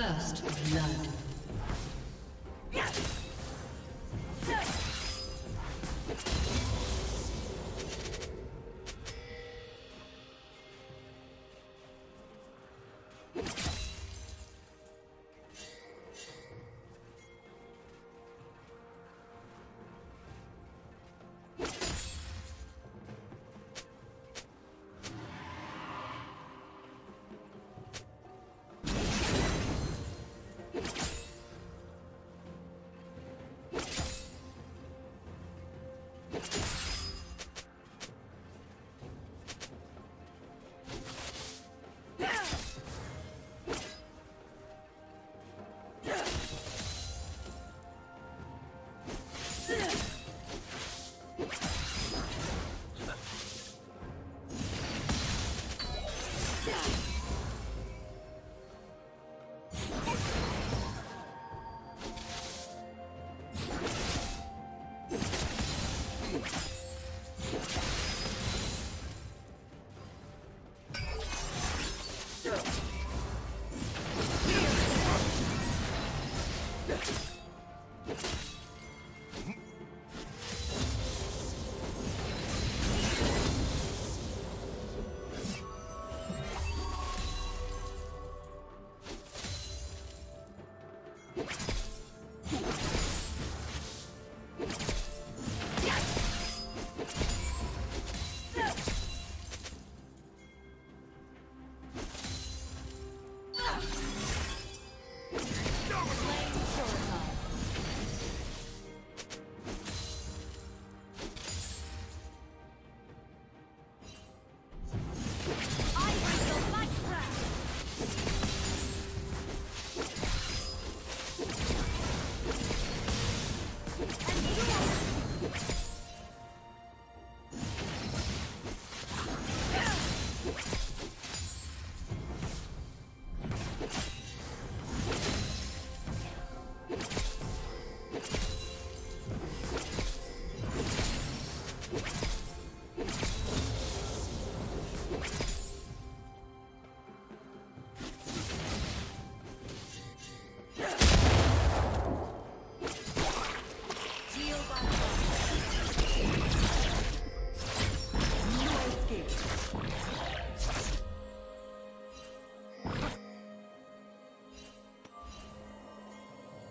First blood. you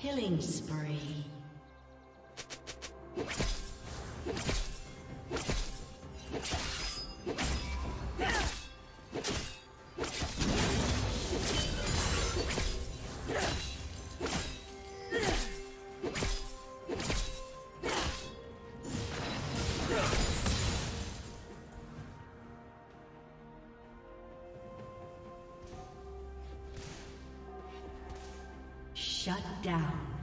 Killing spree. Shut down.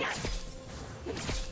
Yes!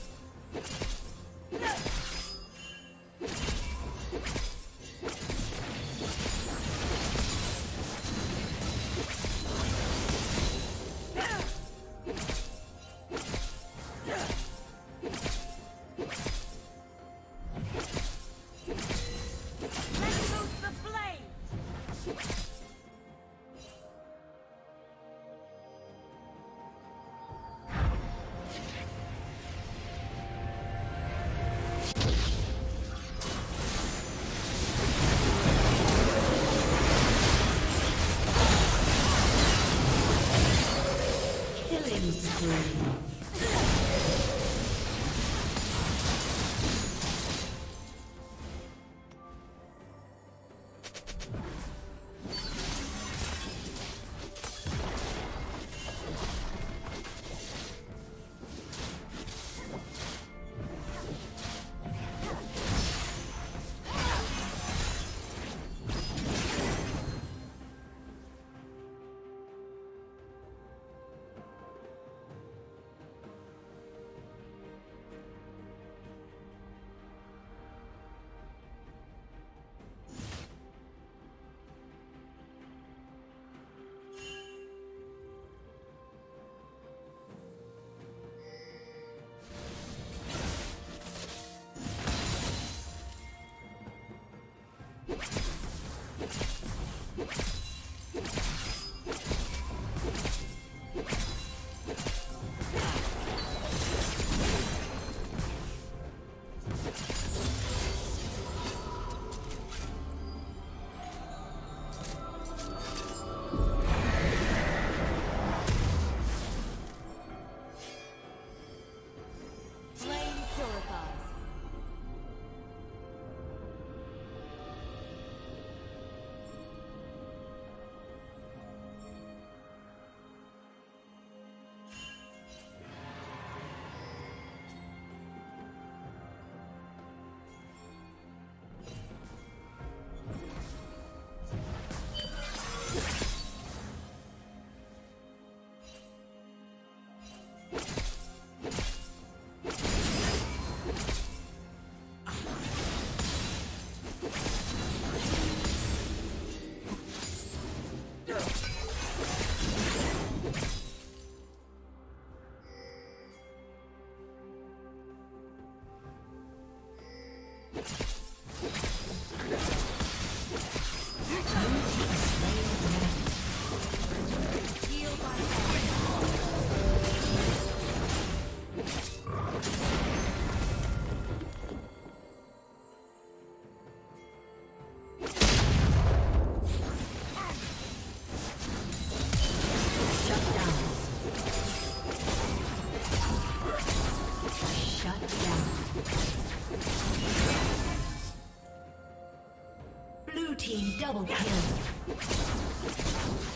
Double kill.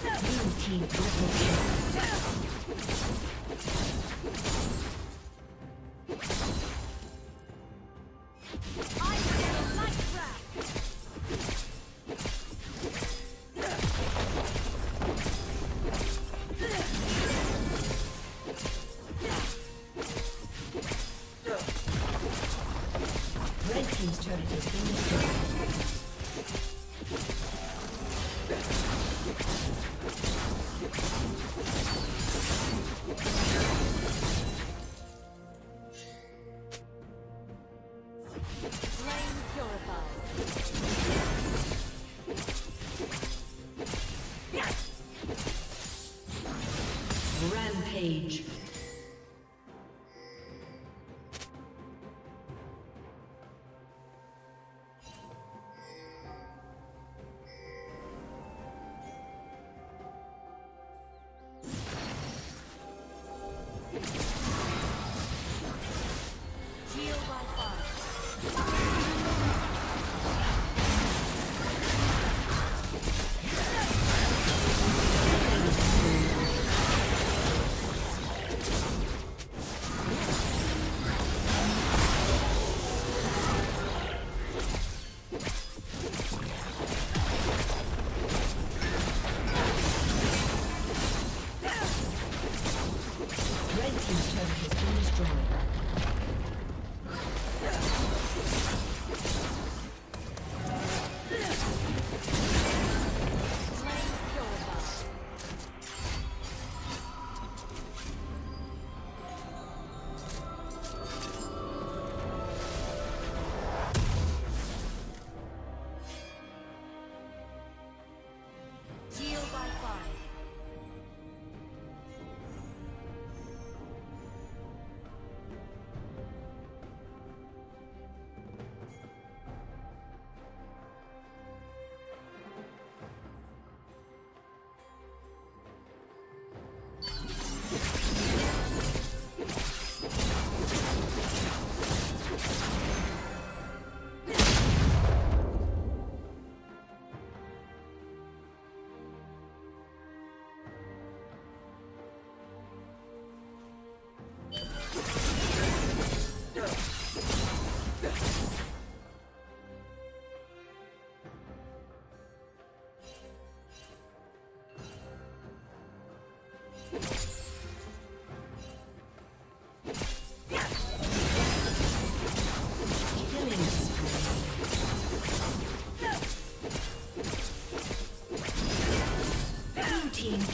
Blue team triple kill. Rampage.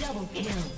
Double kill.